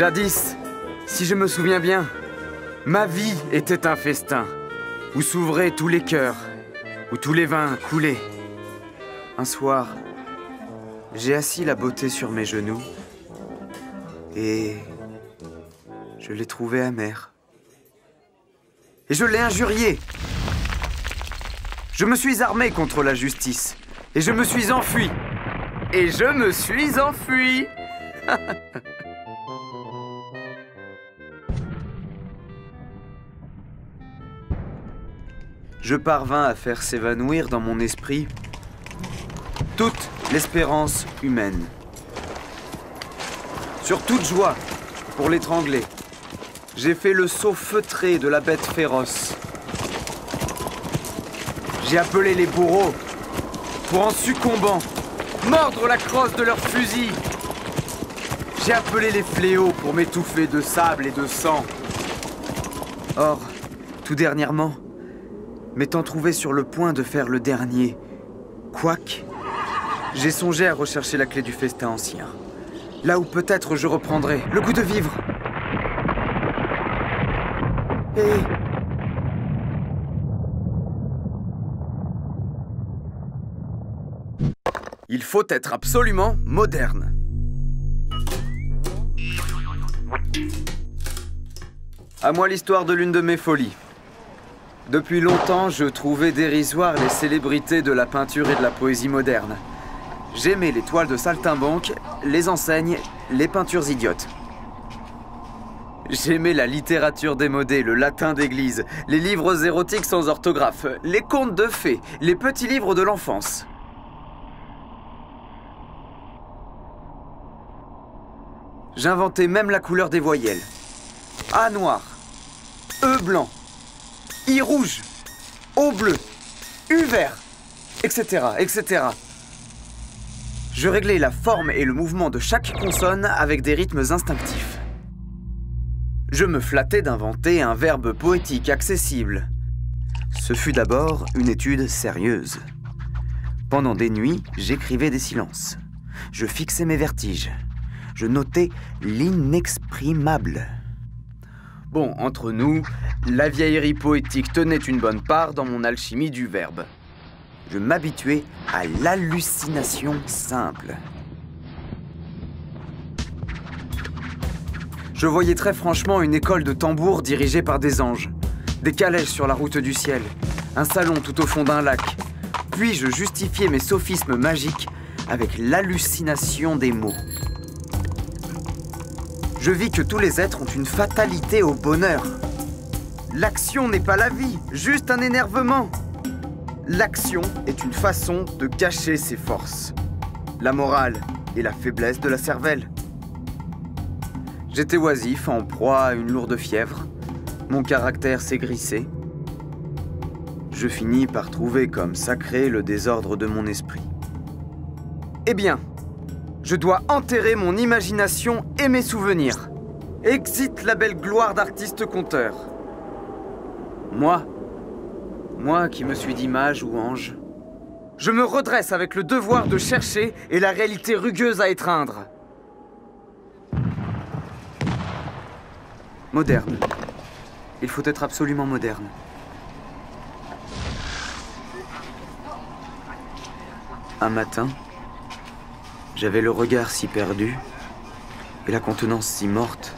Jadis, si je me souviens bien, ma vie était un festin où s'ouvraient tous les cœurs, où tous les vins coulaient. Un soir, j'ai assis la beauté sur mes genoux et je l'ai trouvée amère. Et je l'ai injuriée. Je me suis armé contre la justice et je me suis enfui. Et je me suis enfui. je parvins à faire s'évanouir dans mon esprit toute l'espérance humaine. Sur toute joie, pour l'étrangler, j'ai fait le saut feutré de la bête féroce. J'ai appelé les bourreaux pour en succombant, mordre la crosse de leurs fusils. J'ai appelé les fléaux pour m'étouffer de sable et de sang. Or, tout dernièrement, m'étant trouvé sur le point de faire le dernier quack, j'ai songé à rechercher la clé du festin ancien. Là où peut-être je reprendrai le goût de vivre. Et... Il faut être absolument moderne. À moi l'histoire de l'une de mes folies. Depuis longtemps, je trouvais dérisoires les célébrités de la peinture et de la poésie moderne. J'aimais les toiles de saltimbanque, les enseignes, les peintures idiotes. J'aimais la littérature démodée, le latin d'église, les livres érotiques sans orthographe, les contes de fées, les petits livres de l'enfance. J'inventais même la couleur des voyelles. A noir, E blanc, I rouge, O bleu, U vert, etc., etc. Je réglais la forme et le mouvement de chaque consonne avec des rythmes instinctifs. Je me flattais d'inventer un verbe poétique accessible. Ce fut d'abord une étude sérieuse. Pendant des nuits, j'écrivais des silences. Je fixais mes vertiges. Je notais l'inexprimable. Bon, entre nous, la vieillerie poétique tenait une bonne part dans mon alchimie du verbe. Je m'habituais à l'hallucination simple. Je voyais très franchement une école de tambour dirigée par des anges, des calèches sur la route du ciel, un salon tout au fond d'un lac. Puis je justifiais mes sophismes magiques avec l'hallucination des mots. Je vis que tous les êtres ont une fatalité au bonheur. L'action n'est pas la vie, juste un énervement. L'action est une façon de cacher ses forces. La morale et la faiblesse de la cervelle. J'étais oisif, en proie à une lourde fièvre. Mon caractère s'aigrissait. Je finis par trouver comme sacré le désordre de mon esprit. Eh bien, je dois enterrer mon imagination et mes souvenirs. Exit la belle gloire d'artiste conteur. Moi, moi qui me suis dit mage ou ange, je me redresse avec le devoir de chercher et la réalité rugueuse à étreindre. Moderne. Il faut être absolument moderne. Un matin, j'avais le regard si perdu et la contenance si morte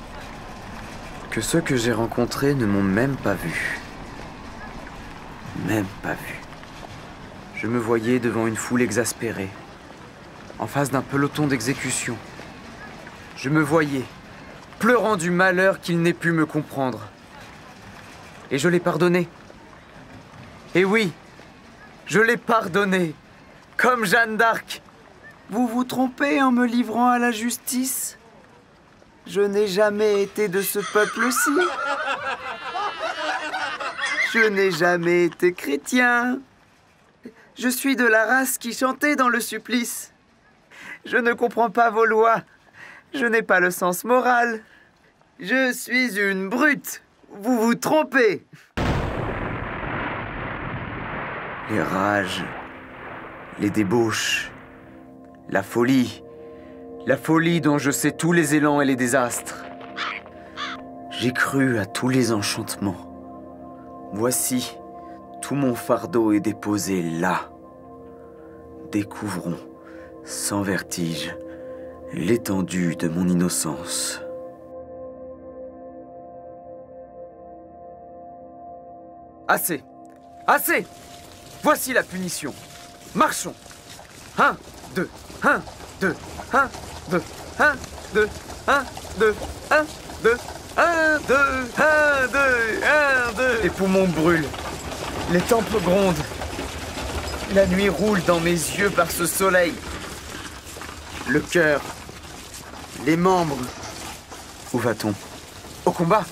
que ceux que j'ai rencontrés ne m'ont même pas vu. Même pas vu. Je me voyais devant une foule exaspérée, en face d'un peloton d'exécution. Je me voyais, pleurant du malheur qu'il n'ait pu me comprendre. Et je l'ai pardonné. Et oui, je l'ai pardonné, comme Jeanne d'Arc. Vous vous trompez en me livrant à la justice? Je n'ai jamais été de ce peuple-ci. Je n'ai jamais été chrétien. Je suis de la race qui chantait dans le supplice. Je ne comprends pas vos lois. Je n'ai pas le sens moral. Je suis une brute. Vous vous trompez. Les rages, les débauches, la folie, la folie dont je sais tous les élans et les désastres. J'ai cru à tous les enchantements. Voici, tout mon fardeau est déposé là. Découvrons, sans vertige, l'étendue de mon innocence. Assez Assez Voici la punition. Marchons. Un, deux, un, deux, un, deux, un, deux, un, deux, un, deux, un, deux, un, deux, un, deux. Les poumons brûlent. Les tempes grondent. La nuit roule dans mes yeux par ce soleil. Le cœur. Les membres. Où va-t-on? Au combat.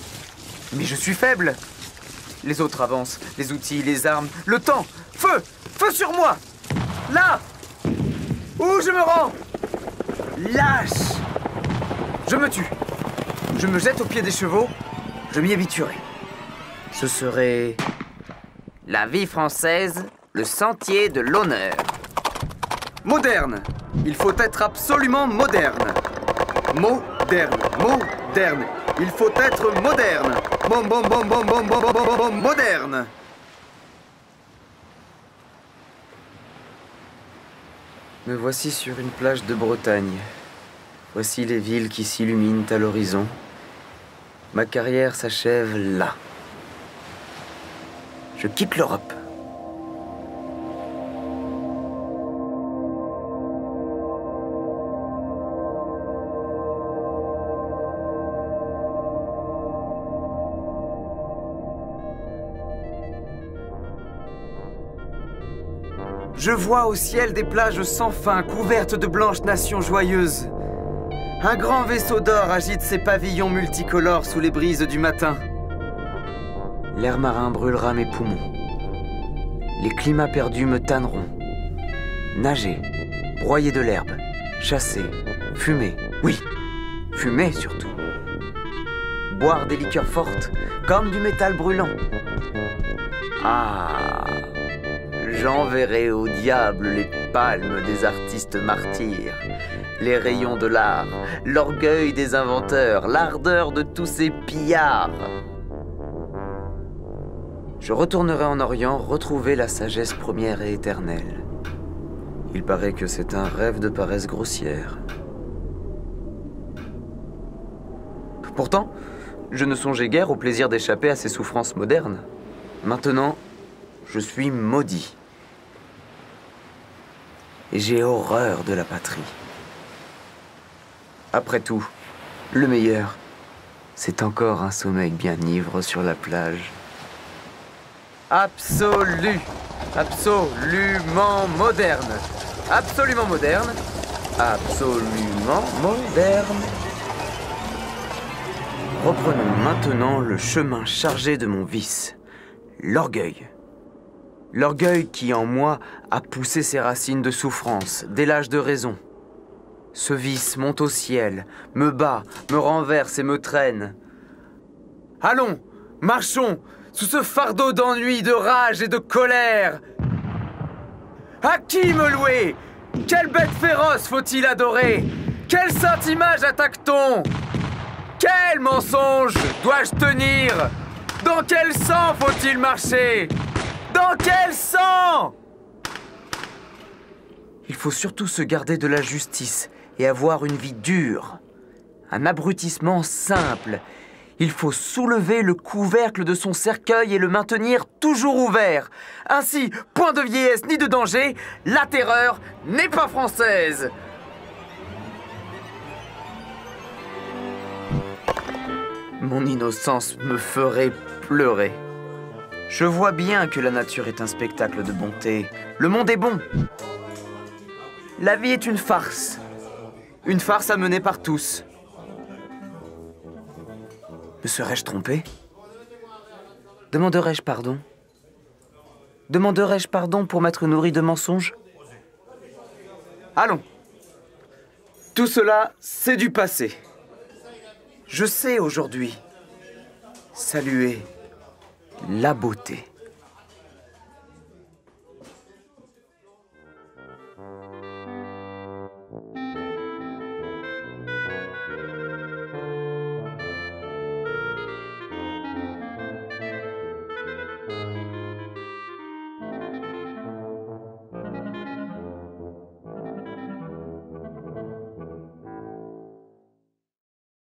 Mais je suis faible. Les autres avancent. Les outils, les armes, le temps. Feu Feu sur moi Là Où je me rends? Lâche Je me tue. Je me jette au pied des chevaux. Je m'y habituerai. Ce serait... La vie française, le sentier de l'honneur. Moderne. Il faut être absolument moderne. Moderne. Moderne. Il faut être moderne. Bom, bom, bom, bom, bom, bom, bom, bom, bom, moderne. Me voici sur une plage de Bretagne. Voici les villes qui s'illuminent à l'horizon. Ma carrière s'achève là. Je quitte l'Europe. Je vois au ciel des plages sans fin couvertes de blanches nations joyeuses. Un grand vaisseau d'or agite ses pavillons multicolores sous les brises du matin. L'air marin brûlera mes poumons. Les climats perdus me tanneront. Nager, broyer de l'herbe, chasser, fumer. Oui, fumer surtout. Boire des liqueurs fortes, comme du métal brûlant. Ah, j'enverrai au diable les palmes des artistes martyrs, les rayons de l'art, l'orgueil des inventeurs, l'ardeur de tous ces pillards. Je retournerai en Orient retrouver la sagesse première et éternelle. Il paraît que c'est un rêve de paresse grossière. Pourtant, je ne songeais guère au plaisir d'échapper à ces souffrances modernes. Maintenant, je suis maudit. Et j'ai horreur de la patrie. Après tout, le meilleur, c'est encore un sommeil bien ivre sur la plage. Absolu, absolument moderne, absolument moderne, absolument moderne. Reprenons maintenant le chemin chargé de mon vice, l'orgueil. L'orgueil qui en moi a poussé ses racines de souffrance dès l'âge de raison. Ce vice monte au ciel, me bat, me renverse et me traîne. Allons, marchons, sous ce fardeau d'ennui, de rage et de colère. À qui me louer? Quelle bête féroce faut-il adorer? Quelle sainte image attaque-t-on? Quel mensonge dois-je tenir? Dans quel sang faut-il marcher? Dans quel sang? Il faut surtout se garder de la justice et avoir une vie dure. Un abrutissement simple. Il faut soulever le couvercle de son cercueil et le maintenir toujours ouvert. Ainsi, point de vieillesse ni de danger, la terreur n'est pas française. Mon innocence me ferait pleurer. Je vois bien que la nature est un spectacle de bonté. Le monde est bon. La vie est une farce. Une farce à mener par tous. Me serais-je trompé Demanderais-je pardon Demanderais-je pardon pour m'être nourri de mensonges Allons. Tout cela, c'est du passé. Je sais aujourd'hui saluer la beauté.